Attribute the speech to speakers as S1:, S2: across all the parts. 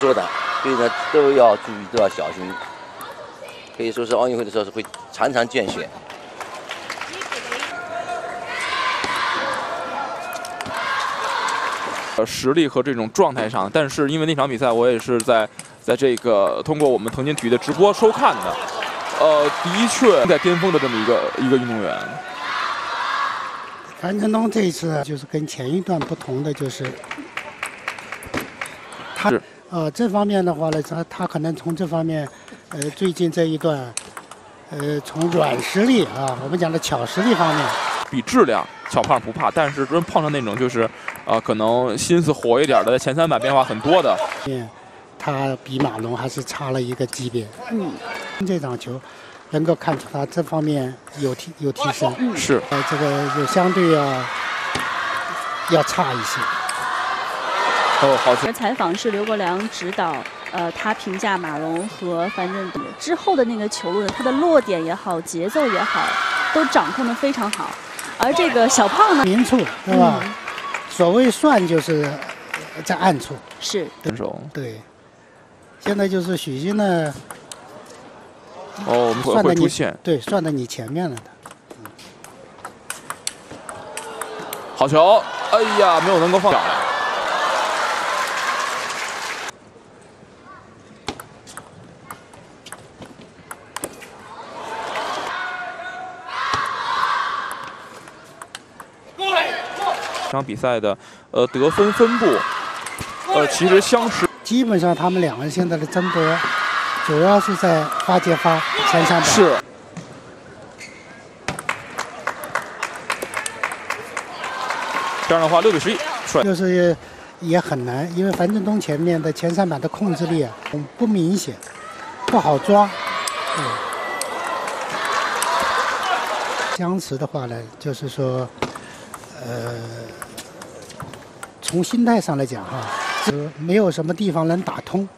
S1: 做的，所以呢都要注意，都要小心。可以说是奥运会的时候是会常常见血。
S2: 呃，实力和这种状态上，但是因为那场比赛我也是在在这个通过我们腾讯体育的直播收看的，呃，的确在巅峰的这么一个一个运动员。
S3: 樊振东这一次就是跟前一段不同的就是，他呃这方面的话呢，他他可能从这方面，呃最近这一段，呃从软实力啊，我们讲的巧实力方面，
S2: 比质量小胖不怕，但是真碰上那种就是。啊，可能心思活一点的，前三板变化很多的，嗯
S3: 他比马龙还是差了一个级别。嗯，这场球能够看出他这方面有提有提升。
S2: 是，
S3: 呃，这个就相对要要差一些。
S2: 哦，好。
S4: 采访是刘国梁指导，呃，他评价马龙和樊振东之后的那个球路，他的落点也好，节奏也好，都掌控的非常好。而这个小胖呢，
S3: 明处是吧？所谓算就是在暗处，
S4: 是
S2: 分手。
S3: 对，现在就是许昕呢，
S2: 哦，算在
S3: 你对，算在你前面了的。
S2: 好球！哎呀，没有能够放。这场比赛的呃得分分布，呃其实相持。
S3: 基本上他们两个人现在的争夺，主要是在发接发前三板。
S2: 是。这样的话，六比十一。
S3: 就是也很难，因为樊振东前面的前三板的控制力啊不明显，不好抓。相持的话呢，就是说。呃，从心态上来讲哈，是没有什么地方能打通。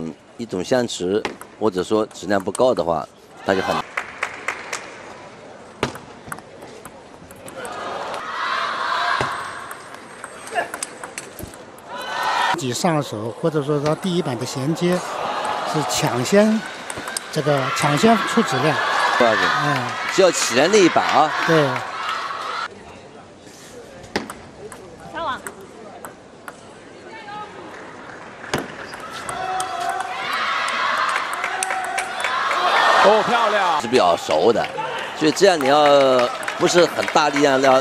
S1: 嗯，一种相持或者说质量不高的话，那就很。
S3: 己上手，或者说他第一版的衔接是抢先，这个抢先出质量。
S1: 不要紧，嗯，只要起来那一板啊。
S3: 对。
S2: 哦，漂亮。
S1: 是比较熟的，所以这样你要不是很大力量要。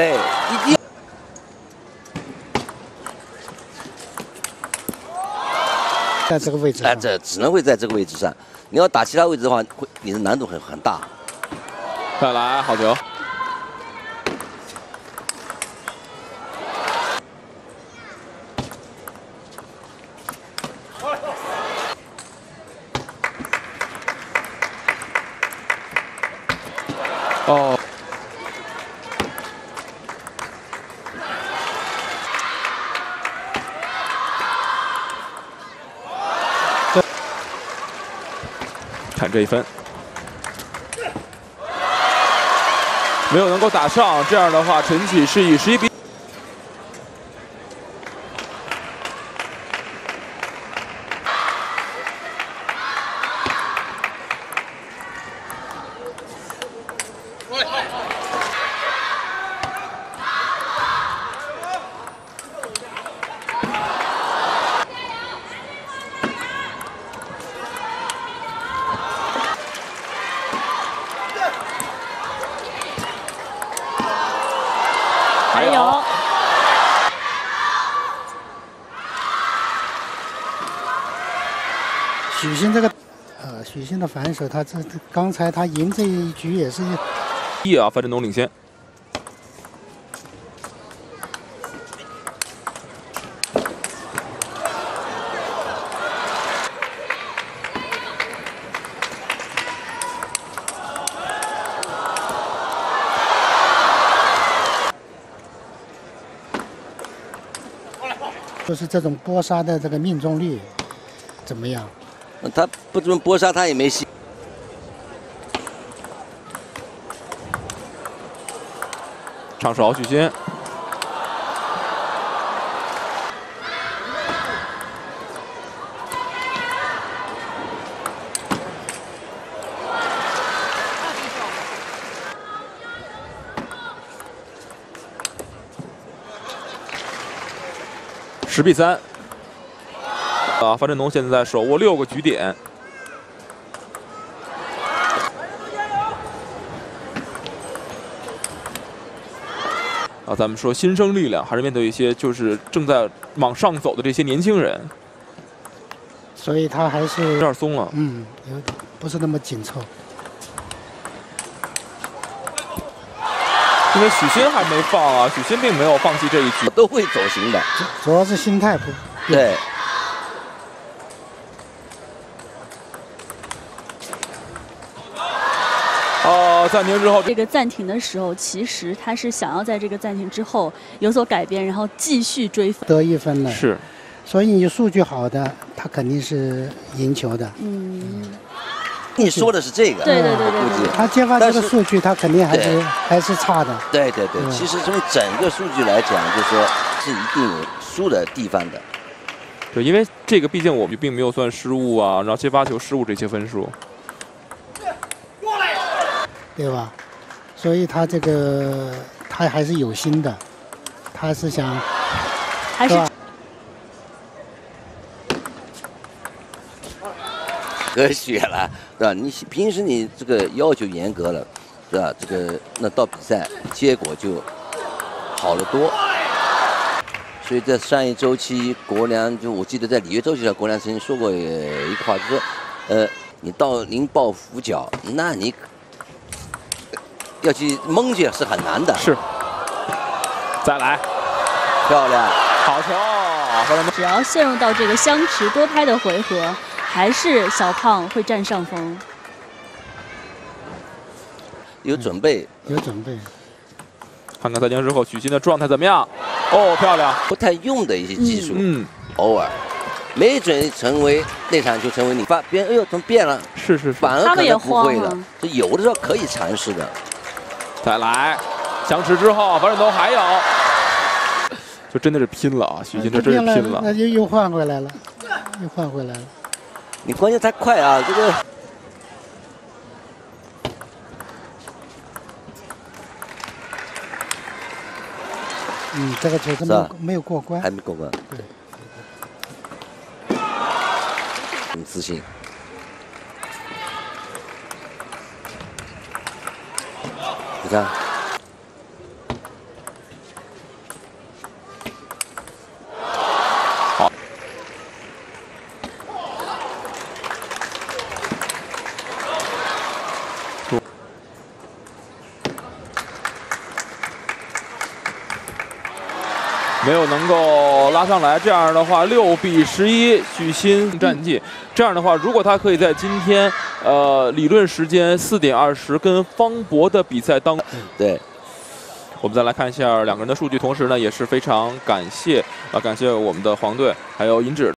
S1: 对，一定
S3: 在这个位置。哎，
S1: 这只能会在这个位置上。你要打其他位置的话，会你的难度很很大。
S2: 再来，好球。哦。这一分，没有能够打上，这样的话，陈启是以十一比。
S3: 许昕这个，呃，许昕的反手，他这刚才他赢这一局也是，
S2: 一啊，范振东领先。
S3: 就是这种波杀的这个命中率怎么样？
S1: 他不这么搏杀他也没戏。
S2: 唱手许昕，十比三。啊，樊振东现在手握六个局点。啊，咱们说新生力量还是面对一些就是正在往上走的这些年轻人，
S3: 所以他还是有
S2: 点松了。
S3: 嗯，有点不是那么紧凑。
S2: 因为许昕还没放啊，许昕并没有放弃这一局。
S1: 都会走形的，
S3: 主要是心态不
S1: 对，
S2: 啊，暂停之后，
S4: 这个暂停的时候，其实他是想要在这个暂停之后有所改变，然后继续追分。
S3: 得一分了，
S2: 是
S3: 所以你数据好的，他肯定是赢球的。
S4: 嗯，
S1: 你说的是这个，
S4: 对对对对
S1: 我估计
S3: 他接发这个数据，他肯定还是还是差的。
S1: 对对对，
S3: 嗯
S1: 其实从整个数据来讲，就是说是一定有输的地方的。
S2: 对，因为这个毕竟我们并没有算失误啊，然后接发球失误这些分数。
S3: 对吧？所以他这个他还是有心的，他是想
S4: 还是
S3: 是吧？
S1: 和血了，对吧？你平时你这个要求严格了，是吧？这个那到比赛结果就好得多。所以在上一周期，国梁就我记得在里约周期上，国梁曾经说过呃一句话，就说，呃，你到临抱佛脚，那你要去蒙去是很难的。
S2: 是，再来，
S1: 漂亮，
S2: 好球，
S4: 只要陷入到这个相持多拍的回合，还是小胖会占上风。
S1: 有准备，
S3: 有准备。
S2: 看看赛前之后许昕的状态怎么样？哦，漂亮，
S1: 不太用的一些技术，
S2: 嗯，
S1: 偶尔，没准成为那场就成为你发别人哎呦怎么变了，
S2: 是是是，
S1: 反而可
S4: 他们也
S1: 能不会的
S4: 慌啊。
S1: 这有的时候可以尝试的。
S2: 再来，相持之后，樊振东还有，就真的是拼了啊！许昕这真是拼了。
S3: 那就又换回来了，又换回来了。
S1: 你关键太快啊，这个
S3: 嗯，这个球是没有没有过关
S1: 还。没过关。
S3: 对，
S1: 很自信。你看，
S2: 没有能够拉上来，这样的话六比十一，许昕战绩。这样的话，如果他可以在今天，呃，理论时间四点二十跟方博的比赛当，
S1: 对，
S2: 我们再来看一下两个人的数据，同时呢也是非常感谢啊，感谢我们的黄队还有银指。